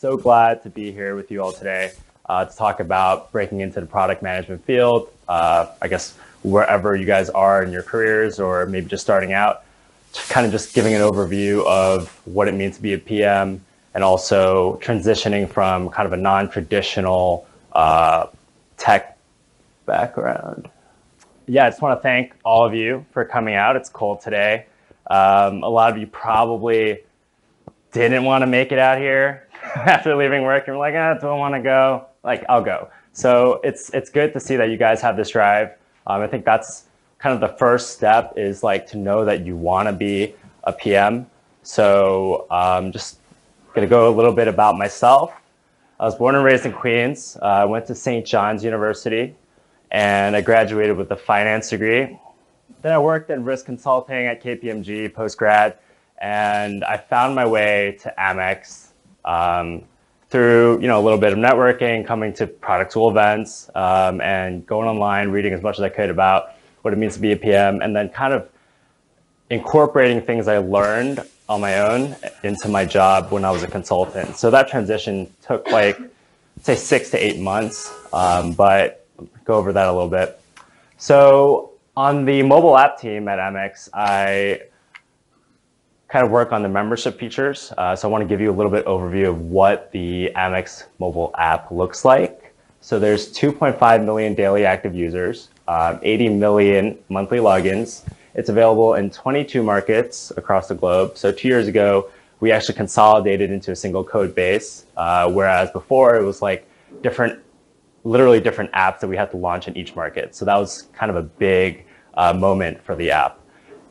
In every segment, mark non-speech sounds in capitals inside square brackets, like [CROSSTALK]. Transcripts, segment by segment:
So glad to be here with you all today uh, to talk about breaking into the product management field. Uh, I guess wherever you guys are in your careers or maybe just starting out, kind of just giving an overview of what it means to be a PM and also transitioning from kind of a non-traditional uh, tech background. Yeah, I just want to thank all of you for coming out. It's cold today. Um, a lot of you probably didn't want to make it out here [LAUGHS] after leaving work. You're like, ah, don't want to go. Like, I'll go. So it's it's good to see that you guys have this drive. Um, I think that's kind of the first step is like to know that you want to be a PM. So um, just gonna go a little bit about myself. I was born and raised in Queens. Uh, I went to St. John's University and I graduated with a finance degree. Then I worked in risk consulting at KPMG post grad, and I found my way to Amex um, through you know a little bit of networking, coming to product school events, um, and going online, reading as much as I could about what it means to be a PM, and then kind of incorporating things I learned on my own into my job when I was a consultant. So that transition took like, say, six to eight months, um, but go over that a little bit. So on the mobile app team at Amex, I kind of work on the membership features. Uh, so I want to give you a little bit overview of what the Amex mobile app looks like. So there's 2.5 million daily active users, uh, 80 million monthly logins, it's available in 22 markets across the globe. So two years ago, we actually consolidated into a single code base, uh, whereas before it was like different, literally different apps that we had to launch in each market. So that was kind of a big uh, moment for the app.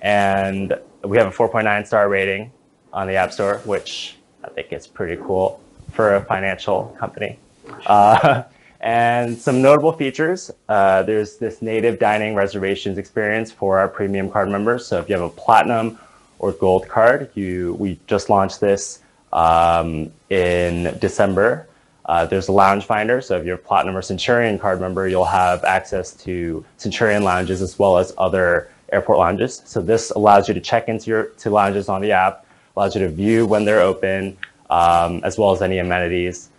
And we have a 4.9 star rating on the App Store, which I think is pretty cool for a financial company. Uh, [LAUGHS] and some notable features, uh, there's this native dining reservations experience for our premium card members. So if you have a platinum or gold card, you we just launched this um, in December. Uh, there's a lounge finder. So if you're a platinum or Centurion card member, you'll have access to Centurion lounges as well as other airport lounges. So this allows you to check into your to lounges on the app, allows you to view when they're open, um, as well as any amenities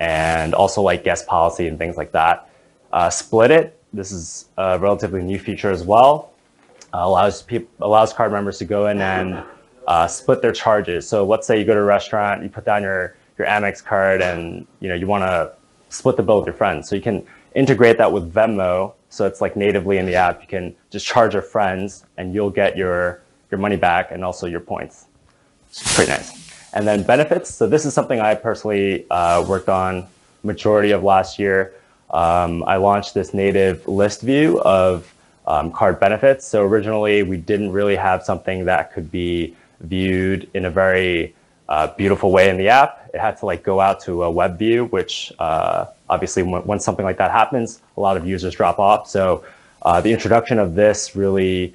and also like guest policy and things like that. Uh, split it. This is a relatively new feature as well. Uh, allows people allows card members to go in and uh, split their charges. So let's say you go to a restaurant, you put down your your Amex card, and you know you want to split the bill with your friends. So you can integrate that with Venmo. So it's like natively in the app. You can just charge your friends, and you'll get your your money back and also your points. It's pretty nice. And then benefits. So this is something I personally uh, worked on majority of last year. Um, I launched this native list view of um, card benefits. So originally we didn't really have something that could be viewed in a very uh, beautiful way in the app. It had to like go out to a web view, which uh, obviously when, when, something like that happens, a lot of users drop off. So uh, the introduction of this really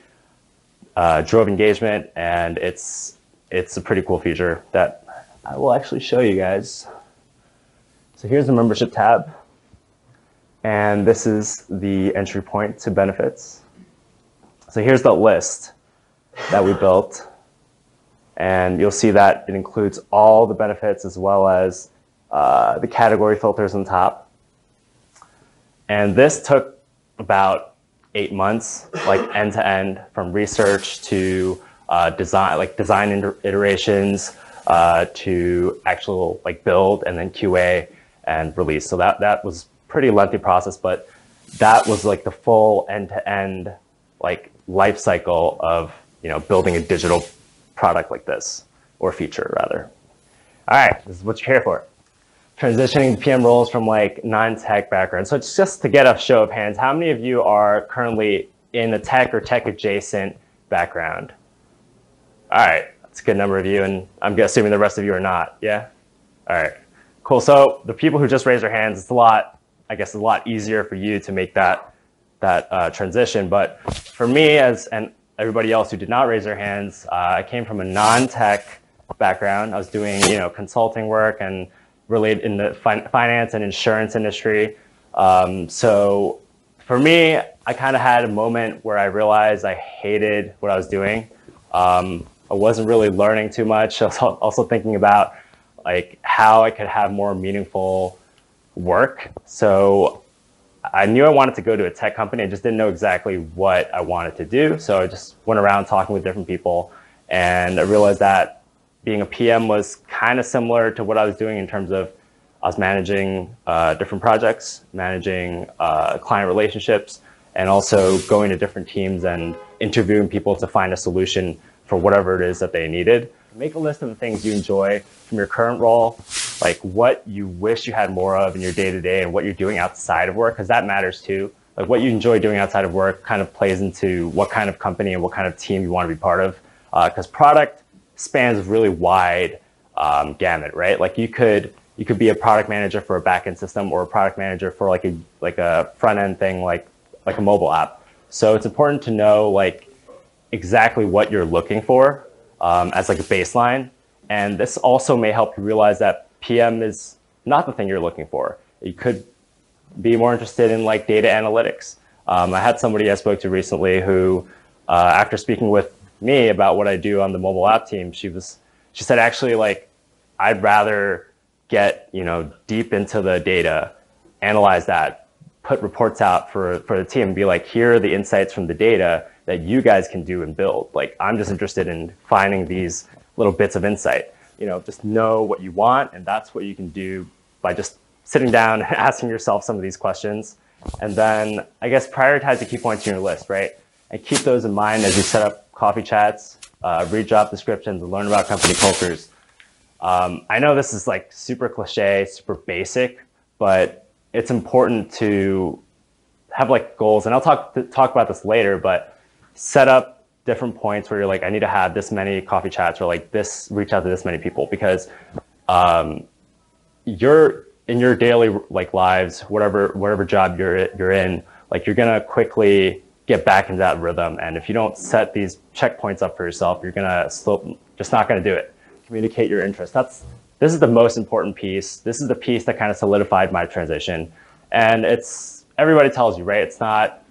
uh, drove engagement and it's it's a pretty cool feature that I will actually show you guys. So here's the membership tab. And this is the entry point to benefits. So here's the list that we built. And you'll see that it includes all the benefits as well as uh, the category filters on top. And this took about eight months, like end to end, from research to uh, design, like design iterations uh, to actual like build and then QA and release. So that, that was pretty lengthy process, but that was like the full end to end like life cycle of, you know, building a digital product like this or feature rather. All right, this is what you're here for. Transitioning to PM roles from like non-tech background. So it's just to get a show of hands, how many of you are currently in a tech or tech adjacent background? All right, that's a good number of you, and I'm assuming the rest of you are not. Yeah. All right. Cool. So the people who just raised their hands, it's a lot. I guess a lot easier for you to make that that uh, transition. But for me, as and everybody else who did not raise their hands, uh, I came from a non-tech background. I was doing you know consulting work and related in the fin finance and insurance industry. Um, so for me, I kind of had a moment where I realized I hated what I was doing. Um, I wasn't really learning too much. [LAUGHS] I was also thinking about like how I could have more meaningful work. So I knew I wanted to go to a tech company. I just didn't know exactly what I wanted to do. So I just went around talking with different people and I realized that being a PM was kind of similar to what I was doing in terms of I was managing uh, different projects, managing uh, client relationships, and also going to different teams and interviewing people to find a solution for whatever it is that they needed. Make a list of the things you enjoy from your current role, like what you wish you had more of in your day to day and what you're doing outside of work, because that matters too. Like what you enjoy doing outside of work kind of plays into what kind of company and what kind of team you want to be part of. Because uh, product spans really wide um, gamut, right? Like you could you could be a product manager for a backend system or a product manager for like a like a front end thing like like a mobile app. So it's important to know like exactly what you're looking for um, as like a baseline. And this also may help you realize that PM is not the thing you're looking for. You could be more interested in like data analytics. Um, I had somebody I spoke to recently who, uh, after speaking with me about what I do on the mobile app team, she was she said actually like I'd rather get you know deep into the data, analyze that, put reports out for for the team, be like, here are the insights from the data that you guys can do and build. Like I'm just interested in finding these little bits of insight. You know, just know what you want, and that's what you can do by just sitting down and [LAUGHS] asking yourself some of these questions. And then I guess prioritize the key points in your list, right? And keep those in mind as you set up coffee chats, uh, read job descriptions, learn about company cultures. Um, I know this is like super cliche, super basic, but it's important to have like goals. And I'll talk talk about this later, but set up different points where you're like, I need to have this many coffee chats or like this, reach out to this many people because um, you're in your daily like lives, whatever whatever job you're you're in, like you're gonna quickly get back into that rhythm. And if you don't set these checkpoints up for yourself, you're gonna slow, just not gonna do it. Communicate your interest. That's this is the most important piece. This is the piece that kind of solidified my transition. And it's everybody tells you, right? It's not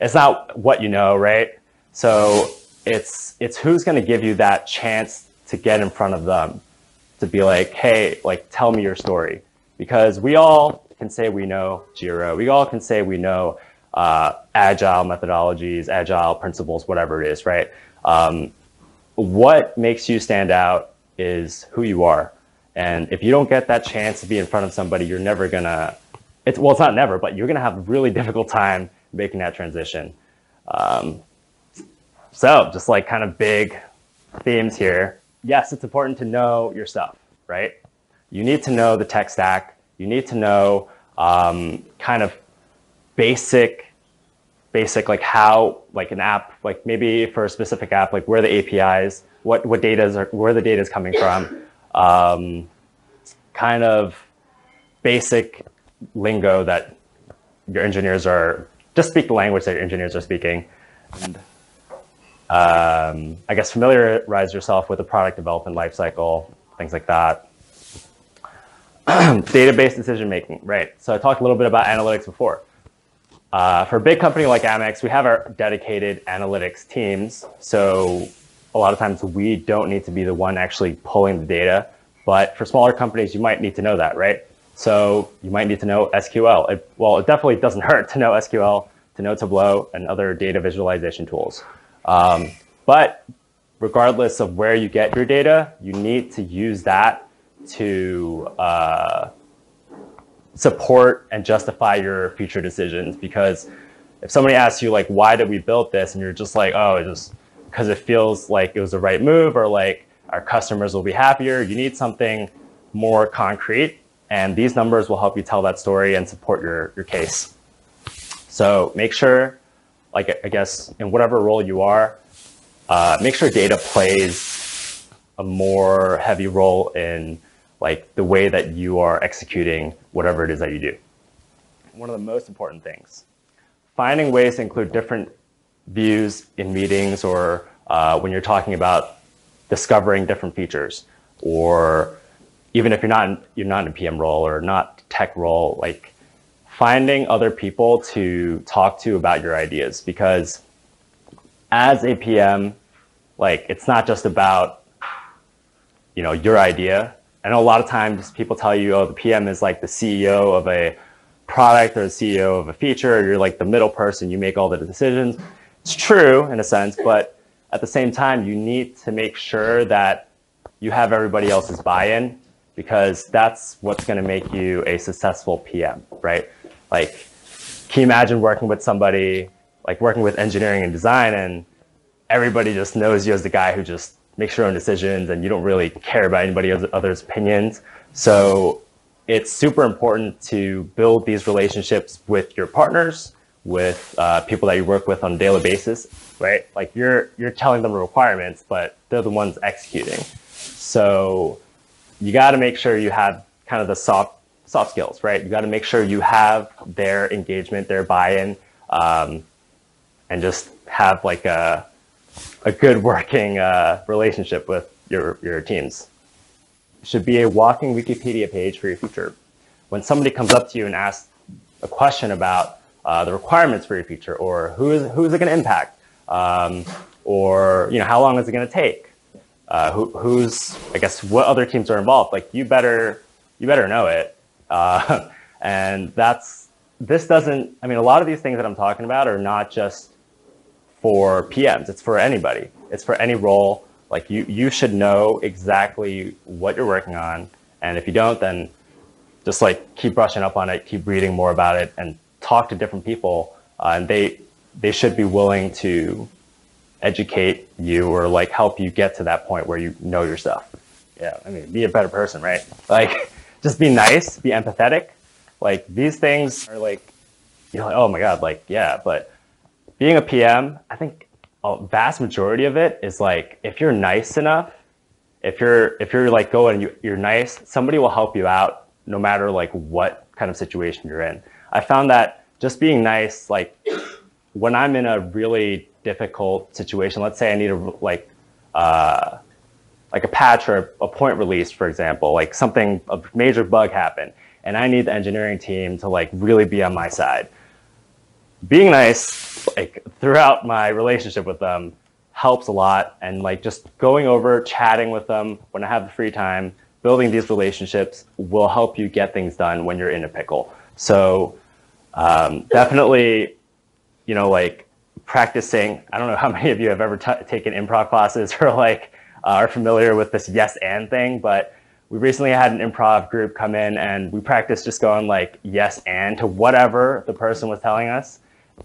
it's not what you know, right? So it's it's who's gonna give you that chance to get in front of them to be like, hey, like tell me your story. Because we all can say we know Jira. We all can say we know uh, agile methodologies, agile principles, whatever it is, right? Um, what makes you stand out is who you are. And if you don't get that chance to be in front of somebody, you're never gonna, it's, well, it's not never, but you're gonna have a really [LAUGHS] difficult time making that transition. Um, so just like kind of big themes here. Yes, it's important to know yourself, right? You need to know the tech stack. You need to know um, kind of basic, basic like how like an app, like maybe for a specific app, like where the APIs, what what data is, where the data is coming from, [LAUGHS] um, kind of basic lingo that your engineers are just speak the language that your engineers are speaking. And, um, I guess familiarize yourself with the product development lifecycle, things like that. [CLEARS THROAT] Database decision making, right? So I talked a little bit about analytics before. Uh, for a big company like Amex, we have our dedicated analytics teams. So a lot of times we don't need to be the one actually pulling the data. But for smaller companies, you might need to know that, right? So you might need to know SQL. It, well, it definitely doesn't [LAUGHS] hurt to know SQL, to know Tableau, and other data visualization tools. Um, but regardless of where you get your data, you need to use that to uh, support and justify your future decisions. Because if somebody asks you like why did we build this? And you're just like oh just because it feels like it was the right move or like our customers will be happier. You need something more concrete. And these numbers will help you tell that story and support your, your case. So make sure like i guess in whatever role you are uh, make sure data plays a more heavy role in like the way that you are executing whatever it is that you do. One of the most important things, finding ways to include different views in meetings or uh, when you're talking about discovering different features or even if you're not in, you're not in a PM role or not tech role, like finding other people to talk to about your ideas. Because as a PM, like it's not just about you know your idea I know a lot of times people tell you, oh, the PM is like the CEO of a product or the CEO of a feature, you're like the middle person, you make all the decisions. It's true in a sense, but at the same time, you need to make sure that you have everybody else's buy-in because that's what's going to make you a successful PM, right? Like, can you imagine working with somebody, like working with engineering and design, and everybody just knows you as the guy who just makes your own decisions and you don't really care about anybody other's opinions. So it's super important to build these relationships with your partners, with uh, people that you work with on a daily basis, right? Like you're you're telling them the requirements, but they're the ones executing. So you got to make sure you have kind of the soft soft skills, right? You got to make sure you have their engagement, their buy-in, um, and just have like a a good working uh, relationship with your your teams should be a walking Wikipedia page for your feature. When somebody comes up to you and asks a question about uh, the requirements for your feature, or who is who is it going to impact, um, or you know how long is it going to take, uh, who, who's I guess what other teams are involved. Like you better you better know it, uh, [LAUGHS] and that's this doesn't. I mean, a lot of these things that I'm talking about are not just for PMs. It's for anybody. It's for any role. Like you, you should know exactly what you're working on. And if you don't, then just like keep brushing up on it, keep reading more about it and talk to different people. Uh, and they, they should be willing to educate you or like help you get to that point where you know your stuff. Yeah. I mean, be a better person, right? [LAUGHS] Like just be nice, be empathetic. Like these things are like, you're like, oh my God, like, yeah, but being a PM, I think a vast majority of it is like if you're nice enough, if you're if you're like going you, you're nice, somebody will help you out no matter like what kind of situation you're in. I found that just being nice, like when I'm in a really difficult situation, let's say I need a like uh, like a patch or a point release, for example, like something a major bug happened, and I need the engineering team to like really be on my side being nice like throughout my relationship with them helps a lot. And like just going over chatting with them when i have the free time building these relationships will help you get things done when you're in a pickle. So um, definitely you know like practicing. I don't know how [LAUGHS] many of you have ever taken improv classes or like uh, are familiar with this yes and thing but we recently had an improv group come in and we practiced just going like yes and to whatever the person was telling us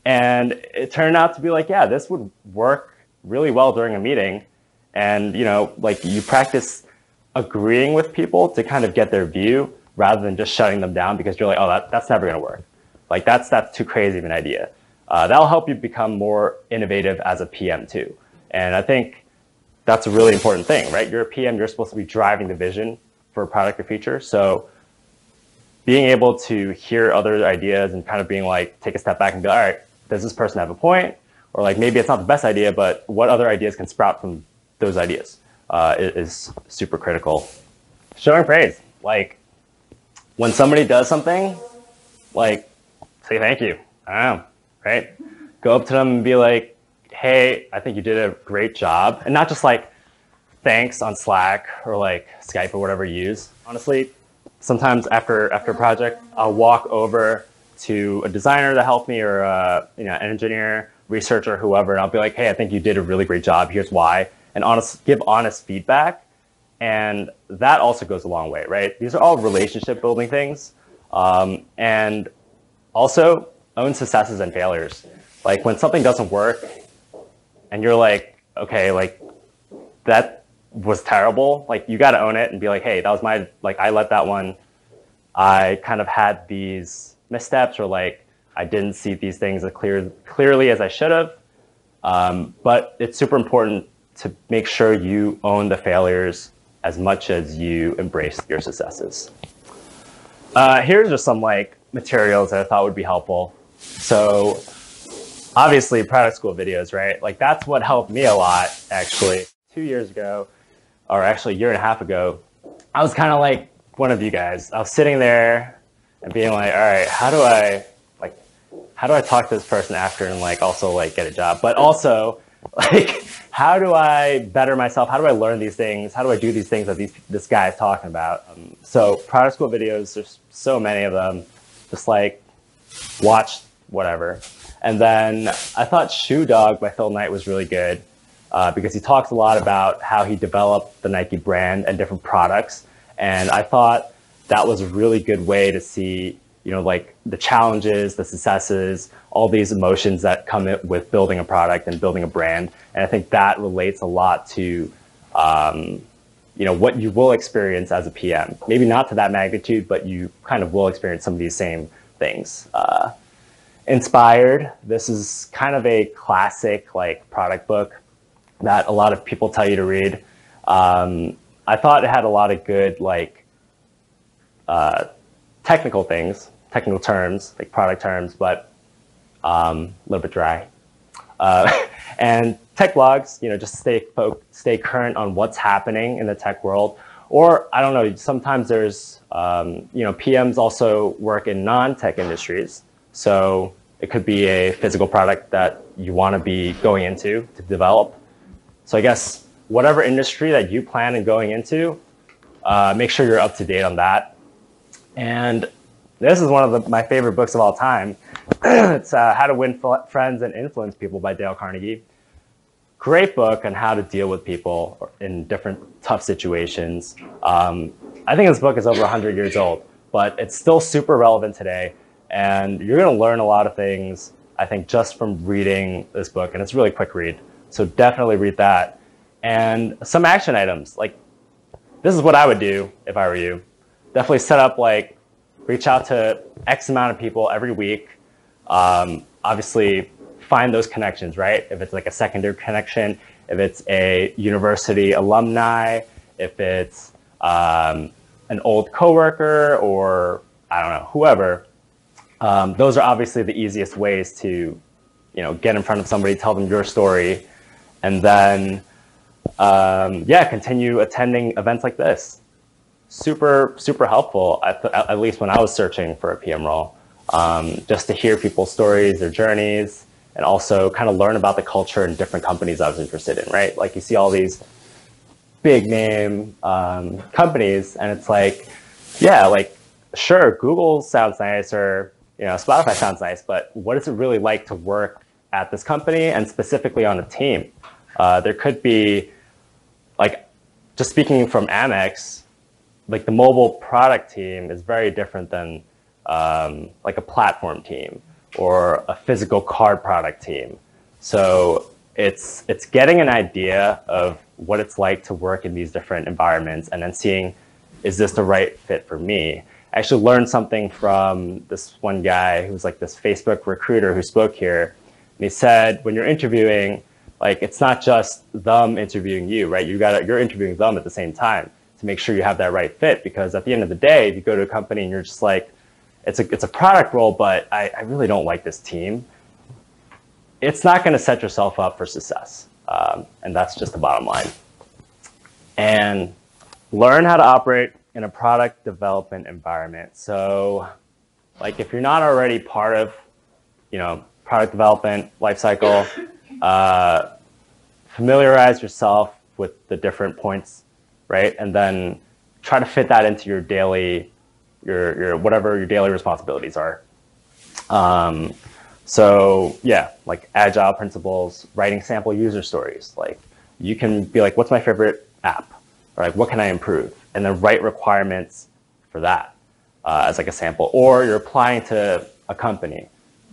and it turned out to be like, yeah, this would work really well during a meeting. And, you know, like you practice agreeing with people to kind of get their view rather than just shutting them down because you're like, oh, that, that's never going to work. Like that's, that's too crazy of an idea. Uh, that'll help you become more innovative as a PM too. And I think that's a really important thing, right? You're a PM, you're supposed to be driving the vision for a product or feature. So being able to hear other ideas and kind of being like, take a step back and be, like, all right, does this person have a point? Or like, maybe it's not the best idea, but what other ideas can sprout from those ideas uh, is super critical. Showing praise, like when somebody does something, like say thank you. I know, right? Go up to them and be like, hey, I think you did a great job. And not just like, thanks on Slack or like Skype or whatever you use. Honestly, sometimes after after a project, I'll walk over to a designer to help me or a, you know, an engineer, researcher, whoever, and I'll be like, hey, I think you did a really great job. Here's why. And honest, give honest feedback. And that also goes a long way, right? These are all relationship building things. Um, and also own successes and failures. Like when something doesn't work and you're like, okay, like that was terrible, like you got to own it and be like, hey, that was my like I let that one. I kind of had these missteps or like I didn't see these things as clear clearly as I should have. Um, but it's super important to make sure you own the failures as much as you embrace your successes. Uh, here's just some like materials that I thought would be helpful. So obviously product school videos, right? Like that's what helped me a lot actually. Two years ago, or actually a year and a half ago, I was kind of like one of you guys. I was sitting there and being like, all right, how do I like, how do I talk to this person after and like also like get a job? But also [LAUGHS] like how do I better myself? How do I learn these things? How do I do these things that these, this guy is talking about? Um, so product school videos, there's so many of them. Just like watch whatever. And then I thought Shoe Dog by Phil Knight was really good uh, because he talks a lot about how he developed the Nike brand and different products. And I thought that was a really good way to see, you know, like the challenges, the successes, all these emotions that come with building a product and building a brand. And I think that relates a lot to, um, you know, what you will experience as a PM. Maybe not to that magnitude, but you kind of will experience some of these same things. Uh, inspired, this is kind of a classic like product book that a lot of people tell you to read. Um, I thought it had a lot of good like uh, technical things, technical terms, like product terms, but um, a little bit dry. Uh, [LAUGHS] and tech blogs, you know, just stay stay current on what's happening in the tech world. Or I don't know, sometimes there's, um, you know, PMs also work in non-tech industries. So it could be a physical product that you want to be going into to develop. So I guess whatever industry that you plan on going into, uh, make sure you're up to date on that. And this is one of the, my favorite books of all time. [CLEARS THROAT] it's uh, How to Win Friends and Influence People by Dale Carnegie. Great book on how to deal with people in different tough situations. Um, I think this book is over 100 years old, but it's still super relevant today. And you're going to learn a lot of things, I think, just from reading this book. And it's a really quick read. So definitely read that. And some action items, like this is what I would do if I were you. Definitely set up like reach out to X amount of people every week. Um, obviously, find those connections, right? If it's like a secondary connection, if it's a university alumni, if it's um, an old coworker or I don't know, whoever, um, those are obviously the easiest ways to, you know, get in front of somebody, tell them your story, and then, um, yeah, continue attending events like this. Super, super helpful, at, at least when I was searching for a PM role, um, just to hear people's stories, their journeys, and also kind of learn about the culture in different companies I was interested in, right? Like you see all these big name um, companies, and it's like, yeah, like sure, Google sounds nice or you know Spotify sounds nice, but what is it really like to work at this company and specifically on a team? Uh, there could be, like, just speaking from Amex, like the mobile product team is very different than um, like a platform team or a physical card product team. So it's it's getting an idea of what it's like to work in these different environments and then seeing is this the right fit for me. I actually learned something from this one guy who was like this Facebook recruiter who spoke here. And he said when you're interviewing, like it's not just them interviewing you, right? You got you're interviewing them at the same time to make sure you have that right fit. Because at the end of the day, if you go to a company and you're just like, it's a it's a product role, but I, I really don't like this team. It's not going to set yourself up for success, um, and that's just the bottom line. And learn how to operate in a product development environment. So, like if you're not already part of, you know, product development lifecycle, uh, familiarize yourself with the different points, right? And then try to fit that into your daily, your, your whatever your daily responsibilities are. Um, so yeah, like agile principles, writing sample user stories. Like you can be like, what's my favorite app? Or like, what can I improve? And then write requirements for that uh, as like a sample. Or you're applying to a company,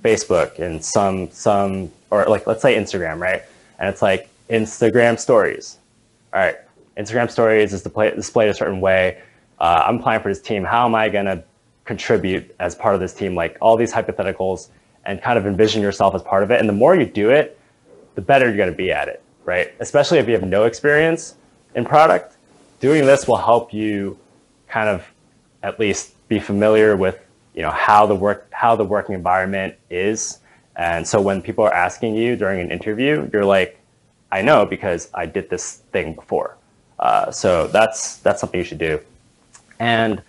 Facebook and some, some or like let's say Instagram, right? And it's like Instagram stories. All right, Instagram stories is displayed a certain way. Uh, I'm applying for this team. How am I going to contribute as part of this team? Like all these hypotheticals and kind of envision yourself as part of it. And the more you do it, the better you're going to be at it, right? Especially if you have no experience in product. Doing this will help you kind of at least be familiar with you know how the work how the working environment is and so when people are asking you during an interview, you're like, I know because I did this thing before. Uh, so that's that's something you should do. And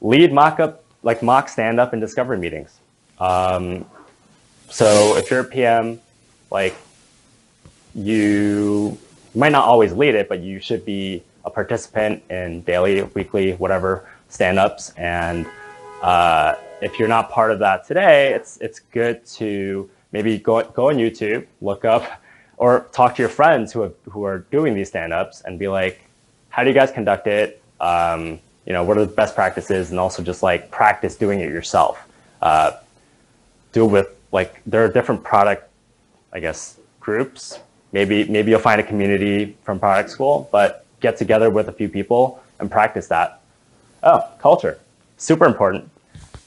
lead mock-up, like mock stand-up and discovery meetings. Um, so if you're a PM, like you might not always lead it, but you should be a participant in daily, weekly, whatever stand-ups. And uh, if you're not part of that today, it's it's good to maybe go go on YouTube, look up, or talk to your friends who have, who are doing these stand-ups, and be like, how do you guys conduct it? Um, you know, what are the best practices, and also just like practice doing it yourself. Uh, do it with like there are different product, I guess, groups. Maybe maybe you'll find a community from product school, but get together with a few people and practice that. Oh, culture, super important.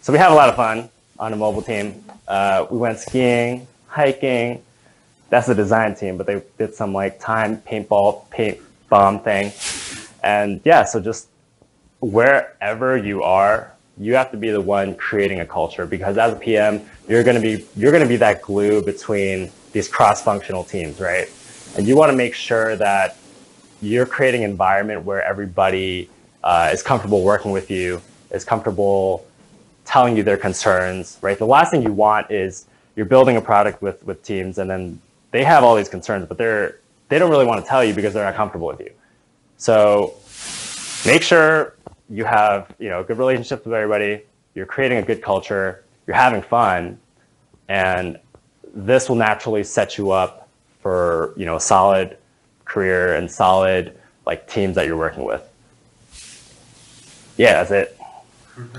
So we have a lot of fun on a mobile team. Uh, we went skiing, hiking. That's the design team, but they did some like time paintball, paint bomb thing. And yeah, so just wherever you are, you have to be the one creating a culture because as a PM, you're going to be you're going to be that glue between these cross-functional teams, right? And you want to make sure that you're creating an environment where everybody uh, is comfortable working with you, is comfortable telling you their concerns, right? The last thing you want is you're building a product with with teams and then they have all these concerns, but they're they don't really want to tell you because they're not comfortable with you. So make sure you have you know good relationships with everybody. You're creating a good culture. You're having fun, and this will naturally set you up for you know a solid career and solid like teams that you're working with. Yeah, that's it. [LAUGHS]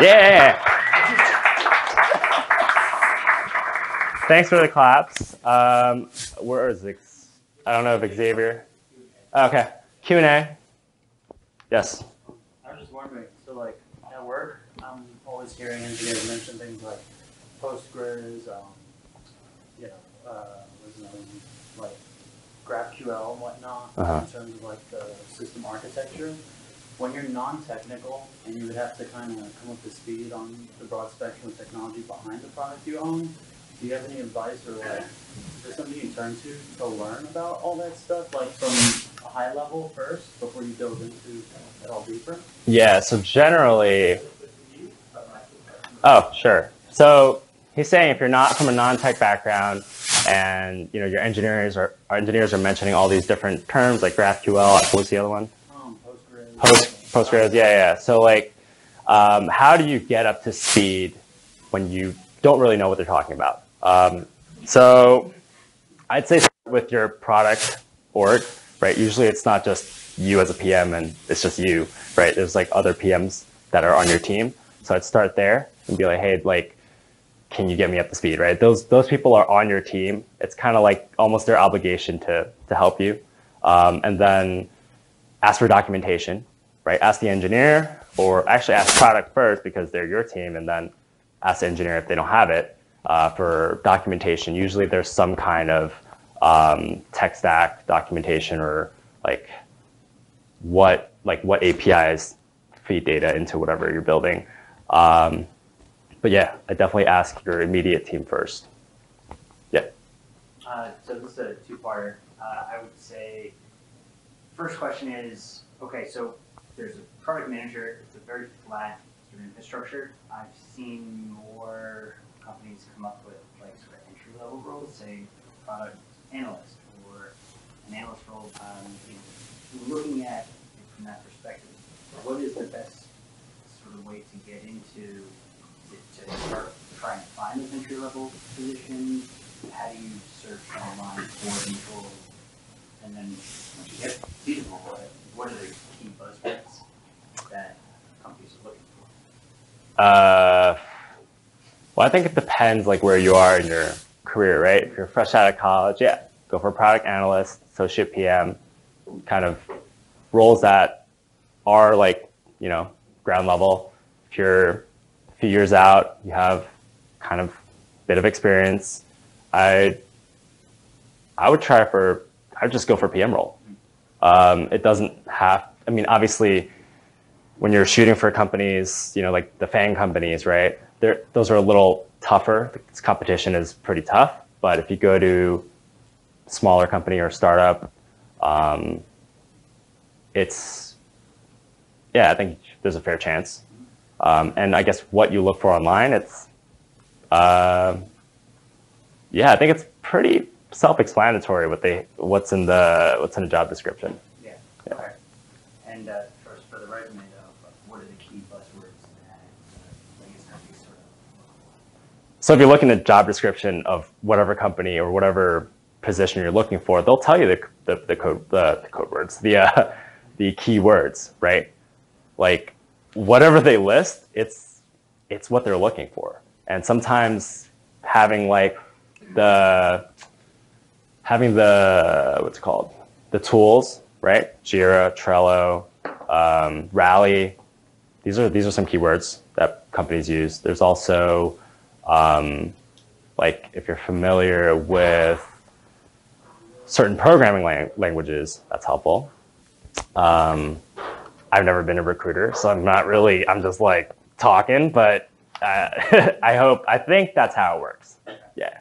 yeah. Thanks for the claps. Um, where is it? I don't know if Xavier. Okay. Q and A. Yes. I was just wondering. So, like at work, I'm always hearing engineers mention things like Postgres, um, you know, uh, what's like GraphQL and whatnot Uh-huh. in terms of like the system architecture. When you're non-technical and you would have to kind of come up to speed on the broad spectrum of technology behind the product you own, do you have any advice or like is there something you turn to to learn about all that stuff, like from a high level first before you delve into it all deeper? Yeah. So generally, oh sure. So he's saying if you're not from a non-tech background and you know your engineers are engineers are mentioning all these different terms like GraphQL. What's the other one? Post Postgres. Yeah, yeah. So like, um, how do you get up to speed when you don't really know what they're talking about? Um, so I'd say start with your product org, right? Usually it's not just you as a PM and it's just you, right? There's like other PMs that are on your team. So I'd start there and be like, hey, like, can you get me up to speed, right? Those those people are on your team. It's kind of like almost their obligation to to help you. Um, and then ask for documentation, right? Ask the engineer, or actually ask product first because they're your team, and then ask the engineer if they don't have it uh, for documentation. Usually, there's some kind of um, tech stack documentation or like what like what APIs feed data into whatever you're building. Um, but yeah, I definitely ask your immediate team first. Yeah. Uh, so this is a two-parter. Uh, I would say, first question is, okay, so there's a product manager, it's a very flat sort of infrastructure. I've seen more companies come up with like sort of entry-level roles, say product analyst or an analyst role. Um, you know, looking at from that perspective, what is the best sort of way to get into to start trying to find those entry level positions? How do you search online for these roles? And then once you get feasible, what, what are the key buzzwords that companies are looking for? Uh, well, I think it depends like where you are in your career, right? If you're fresh out of college, yeah, go for product analyst, associate PM, kind of roles that are like, you know, ground level. If you're a few years out, you have kind of bit of experience, I I would try for I would just go for PM role. Um, it doesn't have. I mean, obviously, when you're shooting for companies, you know, like the FANG companies, right? They're, those are a little tougher. The competition is pretty tough. But if you go to smaller company or startup, um, it's yeah, I think there's a fair chance. Um, and I guess what you look for online, it's uh, yeah, I think it's pretty self-explanatory what they what's in the what's in the job description. Yeah. Okay. And uh, first, for the resume though, what are the key buzzwords that I guess companies sort of So if you're looking at job description of whatever company or whatever position you're looking for, they'll tell you the the, the code the, the code words the uh, [LAUGHS] the keywords, right? Like whatever they list, it's it's what they're looking for, and sometimes having like the having the what's called the tools, right? Jira, Trello, um, Rally. These are these are some keywords that companies use. There's also um, like if you're familiar with certain programming lang- languages, that's helpful. Um, I've never been a recruiter, so I'm not really. I'm just like talking, but uh, [LAUGHS] I hope. I think that's how it works. Yeah.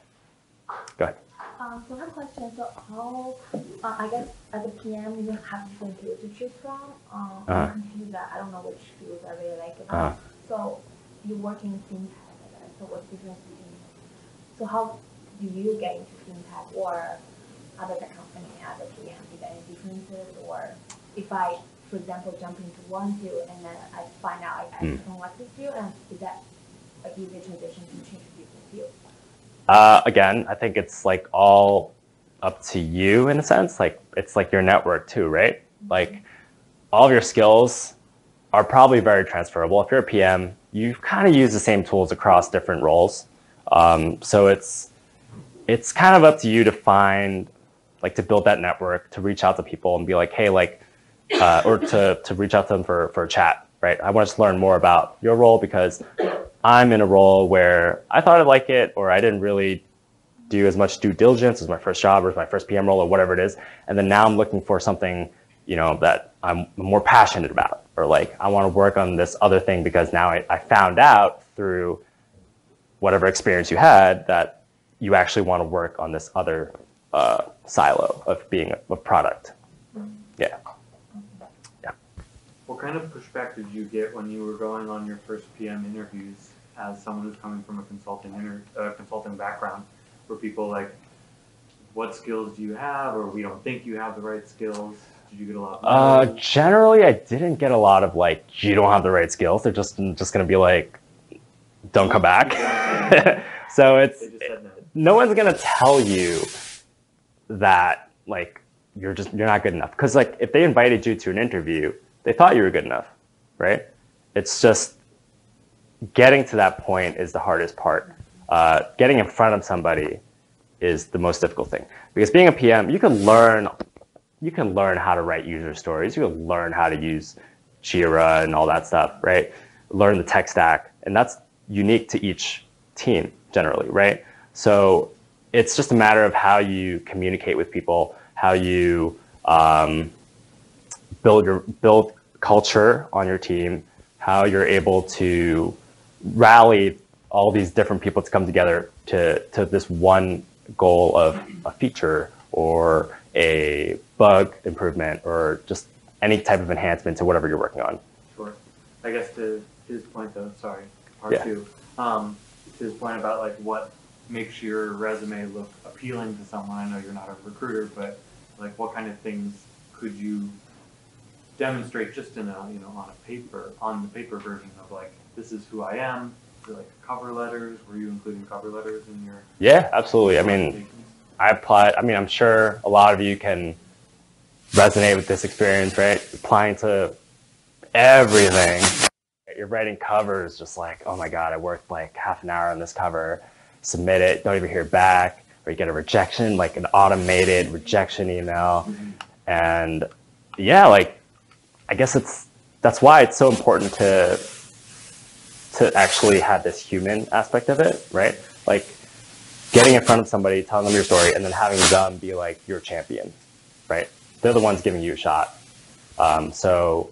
So I have a how, uh, I guess as a PM, you have different fields to choose from. Um, Uh-huh. Confused that I don't know which fields I really like. About. Uh-huh. So you work in fintech. So what's the difference between? So how do you get into fintech or other tech company as a PM? Is there any differences? Or if I, for example, jump into one field and then I find out I, I Hmm. don't like this field, and is that an easy transition to change to different field? Uh, again, I think it's like all up to you in a sense. Like it's like your network too, right? Like all of your skills are probably very transferable. If you're a PM, you kind of use the same tools across different roles. Um, so it's it's kind of up to you to find like to build that network, to reach out to people and be like, hey, like, uh, or to to reach out to them for for a chat, right? I want to learn more about your role because I'm in a role where I thought I'd like it, or I didn't really do as much due diligence as my first job or as my first PM role or whatever it is. And then now I'm looking for something, you know, that I'm more passionate about, or like I want to work on this other thing because now I, I found out through whatever experience you had that you actually want to work on this other uh, silo of being a, a product. Yeah. Yeah. What kind of pushback did you get when you were going on your first PM interviews as someone who's coming from a consulting inter, uh, consulting background? Were people like, "What skills do you have?" or "We don't think you have the right skills"? Did you get a lot? Of Uh, generally, I didn't get a lot of like, you don't have the right skills. They're just just gonna be like, don't come back. [LAUGHS] so it's they just said that. no one's gonna tell you that like you're just you're not good enough because like if they invited you to an interview, they thought you were good enough, right? It's just getting to that point is the hardest part. Uh, getting in front of somebody is the most difficult thing because being a PM, you can learn you can learn how to write user stories. You can learn how to use Jira and all that stuff, right? Learn the tech stack, and that's unique to each team generally, right? So it's just a matter of how you communicate with people, how you um, build your build culture on your team, how you're able to rally all these different people to come together to to this one goal of a feature or a bug improvement or just any type of enhancement to whatever you're working on. Sure. I guess to his point though, sorry, part Yeah. two. Um, to his point about like what makes your resume look appealing to someone. I know you're not a recruiter, but like what kind of things could you demonstrate just in a you know on a paper on the paper version of like this is who I am. Like cover letters? Were you including cover letters in your? Yeah, absolutely. I mean. I applied. I mean, I'm sure a lot of you can resonate with this experience, right? Applying to everything. You're writing covers, just like, oh my god, I worked like half an hour on this cover. Submit it, don't even hear back, or you get a rejection, like an automated rejection email, mm-hmm. and yeah, like, I guess it's that's why it's so important to to actually have this human aspect of it, right? Like getting in front of somebody, telling them your story, and then having them be like your champion, right? They're the ones giving you a shot. Um, so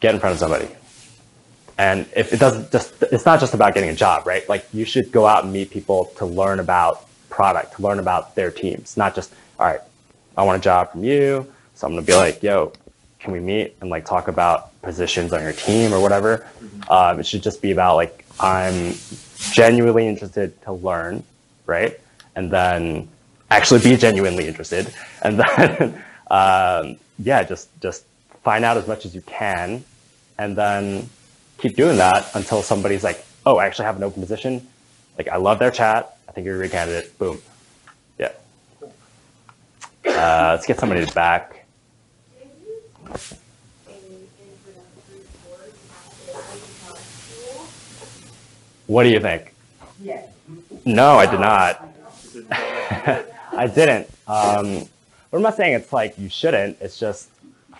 get in front of somebody. And if it doesn't just, it's not just about getting a job, right? Like you should go out and meet people to learn about product, to learn about their teams, not just, all right, I want a job from you. So I'm going to be like, yo, can we meet and like talk about positions on your team or whatever? Um, it should just be about like, I'm genuinely interested to learn, right? And then actually be genuinely interested, [LAUGHS] and then um, yeah, just just find out as much as you can, and then keep doing that until somebody's like, oh, I actually have an open position. Like I love their chat. I think you're a great candidate. Boom. Yeah. Uh, let's get somebody back. What do you think? Yes. No, I did not. [LAUGHS] I didn't. Um, I'm not saying it's like you shouldn't. It's just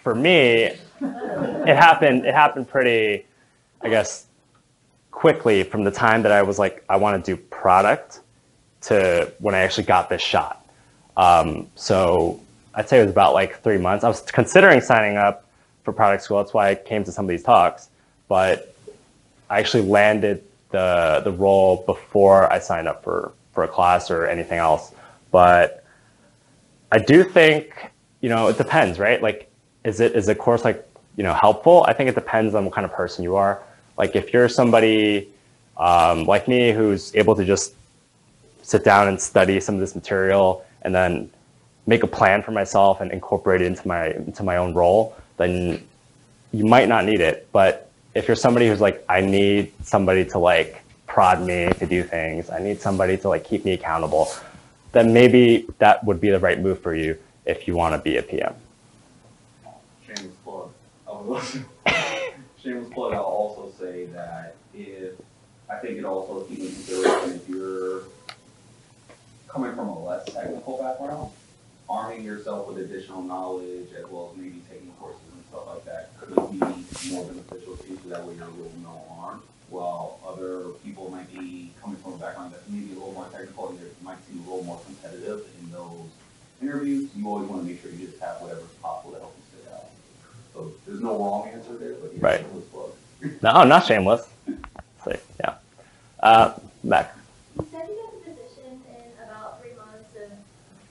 for me, it happened. It happened pretty, I guess, quickly from the time that I was like, I want to do product to when I actually got this shot. Um, so I'd say it was about like three months. I was considering signing up for product school. That's why I came to some of these talks. But I actually landed the the role before I signed up for for a class or anything else. But I do think you know it depends, right? Like, is it is the course like you know helpful? I think it depends on what kind of person you are. Like, if you're somebody um, like me who's able to just sit down and study some of this material and then make a plan for myself and incorporate it into my into my own role, then you might not need it. But if you're somebody who's like, I need somebody to like prod me to do things, I need somebody to like keep me accountable, then maybe that would be the right move for you if you want to be a PM. Shameless plug. [LAUGHS] Shameless plug, I'll also say that if, I think it also keeps consideration if you're coming from a less technical background, arming yourself with additional knowledge as well as maybe taking courses and stuff like that could be more beneficial to you, so that way you're a little more armed. While other people might be coming from a background that's maybe a little more technical and they might seem a little more competitive in those interviews, you always wanna make sure you just have whatever's possible to help you stay out. So there's no wrong answer there, but yeah, Right. shameless plug. [LAUGHS] No, not shameless. So, yeah. Uh, Mac. You said you got the position in about three months and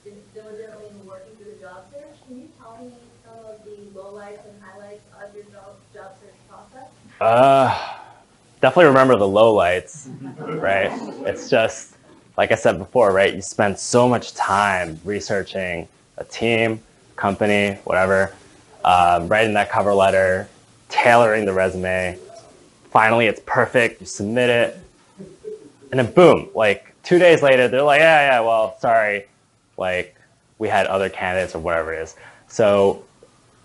did- diligently working through the job search. Can you tell me some of the lowlights and highlights of your job, job search process? Uh, definitely remember the low lights, right? It's just, like I said before, right? You spend so much time researching a team, company, whatever, um, writing that cover letter, tailoring the resume. Finally, it's perfect. You submit it, and then boom! Like two days later, they're like, "Yeah, yeah, well, sorry, like we had other candidates or whatever it is." So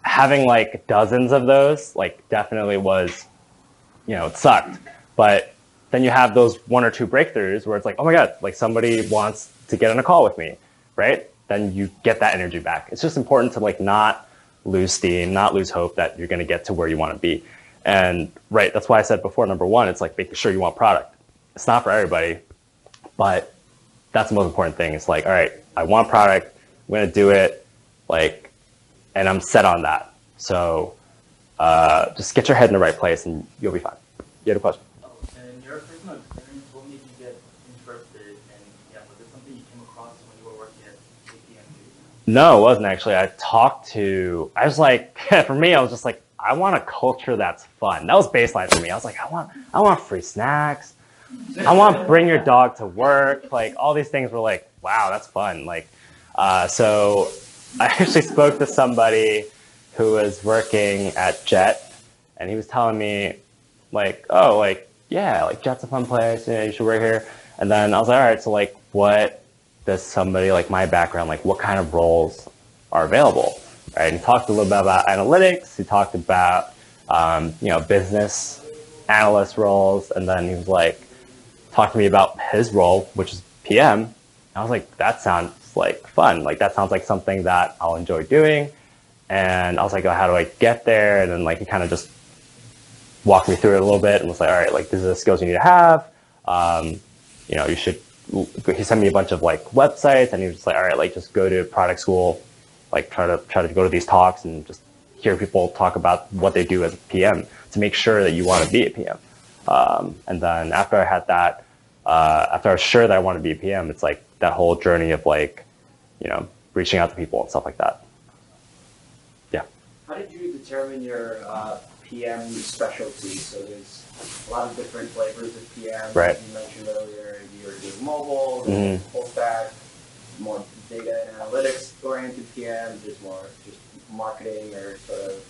having like dozens of those, like definitely was you know, it sucked. But then you have those one or two breakthroughs where it's like, oh my God, like somebody wants to get on a call with me, right? Then you get that energy back. It's just important to like not lose steam, not lose hope that you're going to get to where you want to be. And right, that's why I said before, number one, it's like making sure you want product. It's not for everybody, but that's the most important thing. It's like, all right, I want product, I'm going to do it, like, and I'm set on that. So uh, just get your head in the right place and you'll be fine. You had a question? Oh, in your personal experience, what made you get interested and yeah, was it something you came across when you were working at KPMG? No, it wasn't actually. I talked to, I was like, [LAUGHS] for me, I was just like, I want a culture that's fun. That was baseline for me. I was like, I want, I want free snacks. I want bring your dog to work. Like all these things were like, wow, that's fun. Like, uh, so I [LAUGHS] actually spoke to somebody who was working at Jet, and he was telling me, like, oh, like, yeah, like Jet's a fun place. Yeah, you should work here. And then I was like, all right, so like, what does somebody like my background, like, what kind of roles are available? Right? And he talked a little bit about analytics. He talked about, um, you know, business analyst roles, and then he was like, talked to me about his role, which is PM. I was like, that sounds like fun. Like that sounds like something that I'll enjoy doing. And I was like, oh, how do I get there? And then like he kind of just walked me through it a little bit and was like, all right, like these are the skills you need to have. Um, you know, you should. He sent me a bunch of like websites, and he was just like, all right, like just go to product school, like try to try to go to these talks and just hear people talk about what they do as a PM to make sure that you want to be a PM. Um, and then after I had that, uh, after I was sure that I wanted to be a PM, it's like that whole journey of like, you know, reaching out to people and stuff like that. How did you determine your uh, PM specialty. So there's a lot of different flavors of PM. Right. You mentioned earlier you're doing mobile, Mhm. full stack, more data and analytics oriented PM. There's more just marketing or sort of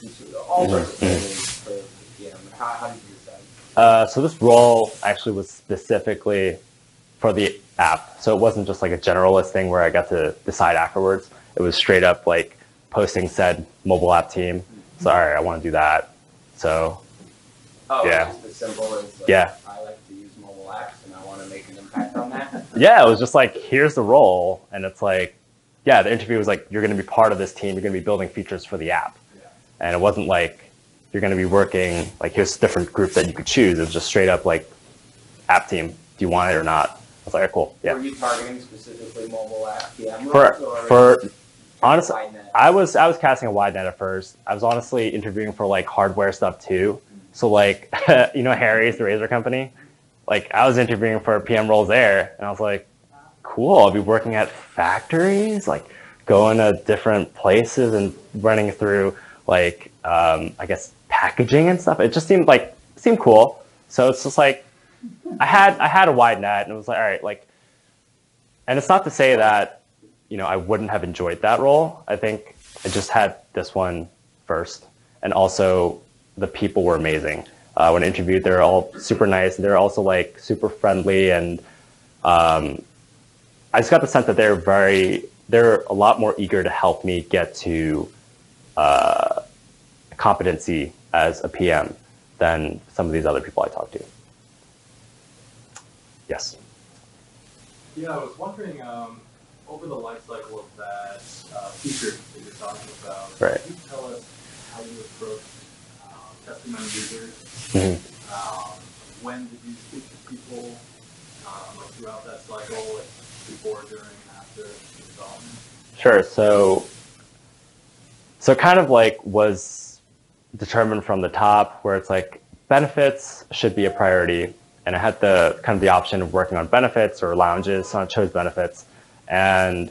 consumer, all sorts of Mhm. things for the PM. How, how did you decide? Uh, so this role actually was specifically for the app. So it wasn't just like a generalist thing where I got to decide afterwards. It was straight up like posting said mobile app team. So all right, I want to do that. So Oh, Yeah. just as simple as like, Yeah. I like to use mobile apps and I want to make an impact on that. [LAUGHS] yeah, it was just like here's the role, and it's like yeah, the interview was like you're going to be part of this team. You're going to be building features for the app, Yeah. and it wasn't like you're going to be working like here's a different group that you could choose. It was just straight up like app team. Do you want it or not? I was like, "Alright, cool, yeah. Were you targeting specifically mobile app PM For or for honest, wide net? I was I was casting a wide net at first. I was honestly interviewing for like hardware stuff too. So like [LAUGHS] you know Harry's the razor company. Like I was interviewing for PM roles there, and I was like, cool. I'll be working at factories, like going to different places and running through like um, I guess packaging and stuff. It just seemed like seemed cool. So it's just like I had I had a wide net, and it was like all right, like. And it's not to say that you know, I wouldn't have enjoyed that role. I think I just had this one first, and also the people were amazing. Uh, when I interviewed, they're all super nice, they're also like super friendly, and um, I just got the sense that they're very, they're a lot more eager to help me get to uh, competency as a PM than some of these other people I talked to. Yes. Yeah, I was wondering, um, over the life cycle of that uh, feature that you're talking about, Right. can you tell us how you approach um, testing on users? Mhm. Um, when did you speak to people um, like throughout that cycle, like before, during, and after development? Sure. So, so kind of like was determined from the top, where it's like benefits should be a priority, and I had the kind of the option of working on benefits or lounges, so I chose benefits, and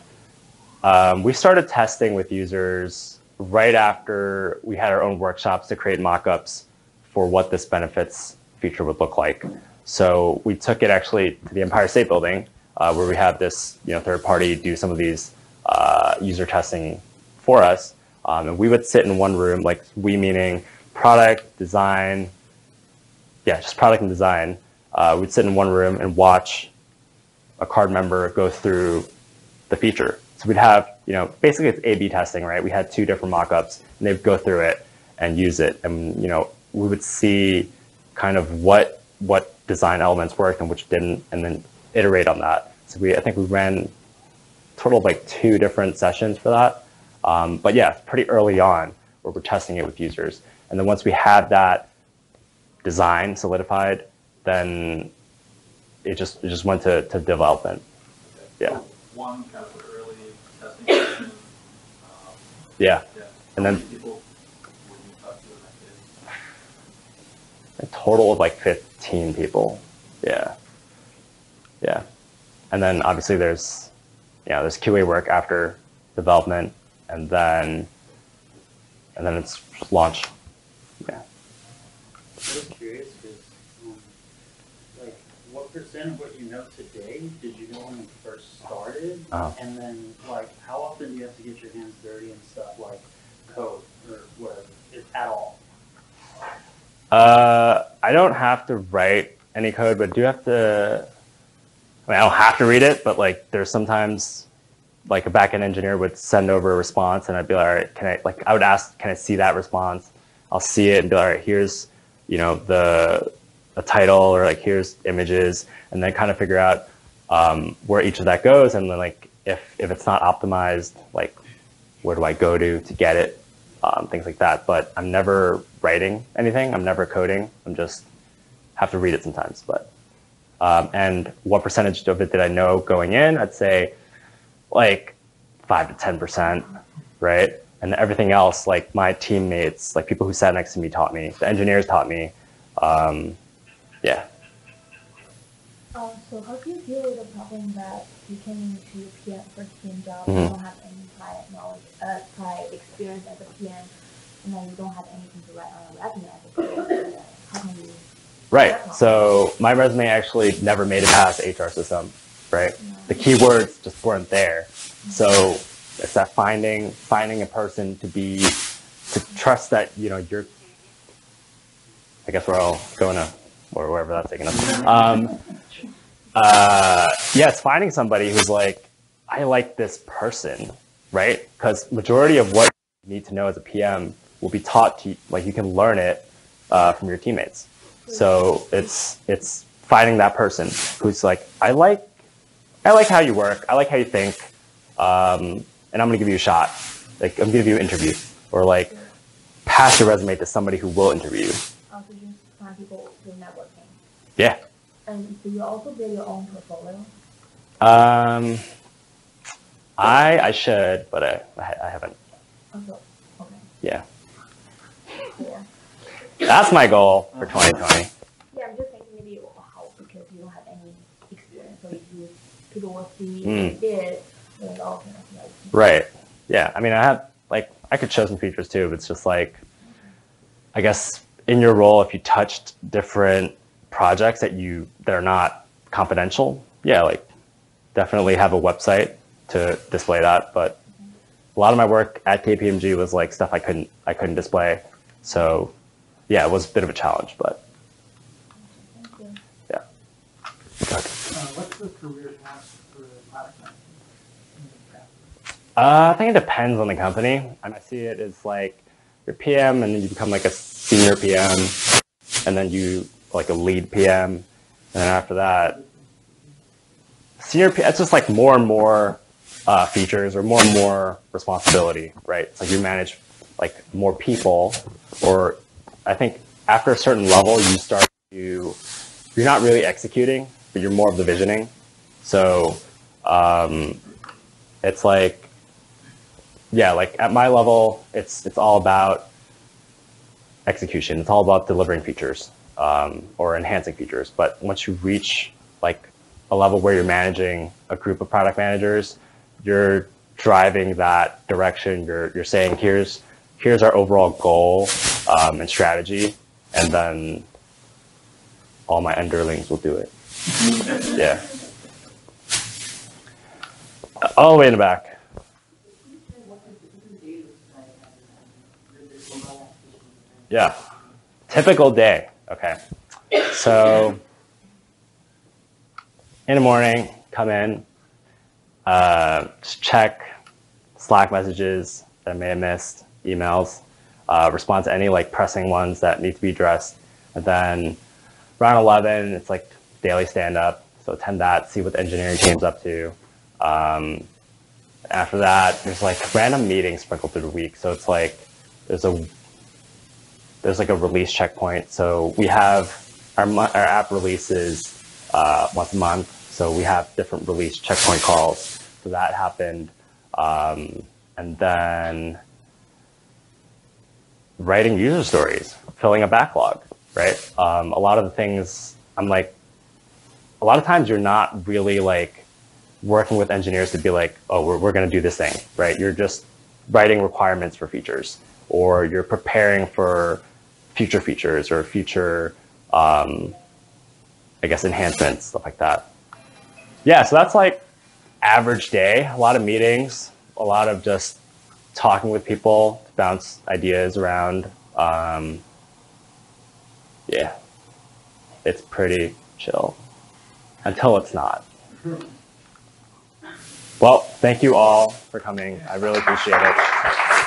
um, we started testing with users right after we had our own workshops to create mock-ups for what this benefits feature would look like. So we took it actually to the Empire State Building, uh, where we have this you know third party do some of these uh, user testing for us, um, and we would sit in one room, like we meaning product design, yeah, just product and design. Uh, we'd sit in one room and watch a card member go through the feature. So we'd have, you know, basically it's A/B testing, right? We had two different mock-ups, and they'd go through it and use it, and you know, we would see kind of what what design elements worked and which didn't, and then iterate on that. So we, I think we ran total of like two different sessions for that. Um, but yeah, pretty early on where we're testing it with users, and then once we had that design solidified, then it just it just went to, to development. Yeah. So One kind of early testing session. Um, Yeah, yeah. And then- many people would you talk to in that case? a total of like 15 people. Yeah. Yeah. And then obviously there's, yeah, there's QA work after development and then, and then it's launch. Yeah. I was curious because, um, like, what percent of what you know today did you know when you first started? Oh. And then, like, how often do you have to get your hands dirty and stuff like code or whatever, if at all? Uh, I don't have to write any code, but do have to. I mean, I don't have to read it, but like, there's sometimes like a backend engineer would send over a response, and I'd be like, all right, can I like I would ask, can I see that response? I'll see it and be like, all right, here's you know the a title or like here's images, and then kind of figure out um, where each of that goes, and then like if if it's not optimized, like where do I go to to get it? um, things like that. But I'm never writing anything. I'm never coding. I'm just have to read it sometimes. But um, and what percentage of it did I know going in? I'd say like five to ten percent, right? And everything else, like my teammates, like people who sat next to me, taught me. The engineers taught me. Um, yeah. Uh, so how do you deal with the problem that you came into PM first PM job, Mhm. you don't have any prior knowledge, uh, prior experience as a PM, and then you don't have anything to write on a resume as a career, how can you? Right. So my resume actually never made it past HR system, right? The keywords just weren't there. So it's that finding finding a person to be to trust that you know you're. I guess we're all going to or wherever that's taking us. Um, uh, yeah, it's finding somebody who's like, I like this person, right? Because majority of what you need to know as a PM will be taught to you, like you can learn it uh, from your teammates. So it's it's finding that person who's like, I like I like how you work, I like how you think, um, and I'm gonna give you a shot. Like I'm gonna give you an interview, or like pass your resume to somebody who will interview you. Also, just find people through networking. Yeah. And do you also build your own portfolio? Um, I I should, but I I, I haven't. Okay, Yeah, cool. that's my goal for 2020. Yeah, I'm just thinking maybe it will help because you don't have any experience, so if you people will see Mm. what you did, then they'll kind of like. Right. Yeah. I mean, I have like I could show some features too, but it's just like I guess in your role, if you touched different projects that you that are not confidential, yeah, like definitely have a website to display that. But a lot of my work at KPMG was like stuff I couldn't I couldn't display. So yeah, it was a bit of a challenge, but yeah. you. Uh, what's the career path for product management? Uh, I think it depends on the company. And I see it as like you're PM and then you become like a senior PM and then you like a lead PM. And then after that, senior PM, it's just like more and more uh, features or more and more responsibility, right? It's like you manage like more people or I think after a certain level, you start to, you're not really executing, but you're more of the visioning. So, um, it's like, yeah, like at my level, it's it's all about execution. It's all about delivering features um, or enhancing features. But once you reach like a level where you're managing a group of product managers, you're driving that direction. You're you're saying here's here's our overall goal um, and strategy, and then all my underlings will do it. Yeah. All the way in the back. Yeah. Typical day. Okay. So in the morning, come in, uh, check Slack messages that I may have missed, emails, uh, respond to any like pressing ones that need to be addressed. And then around 11, it's like daily stand up. So attend that, see what the engineering team's up to. Um, after that, there's like random meetings sprinkled through the week. So it's like there's a there's like a release checkpoint. So we have our our app releases uh, once a month. So we have different release checkpoint calls. So that happened, um, and then writing user stories, filling a backlog. Right. Um, a lot of the things I'm like, a lot of times you're not really like working with engineers to be like, oh, we're, we're going to do this thing, right? You're just writing requirements for features, or you're preparing for future features or future, um, I guess, enhancements, stuff like that. Yeah, so that's like average day. A lot of meetings, a lot of just talking with people to bounce ideas around. Um, yeah, it's pretty chill until it's not. Well, thank you all for coming. I really appreciate it.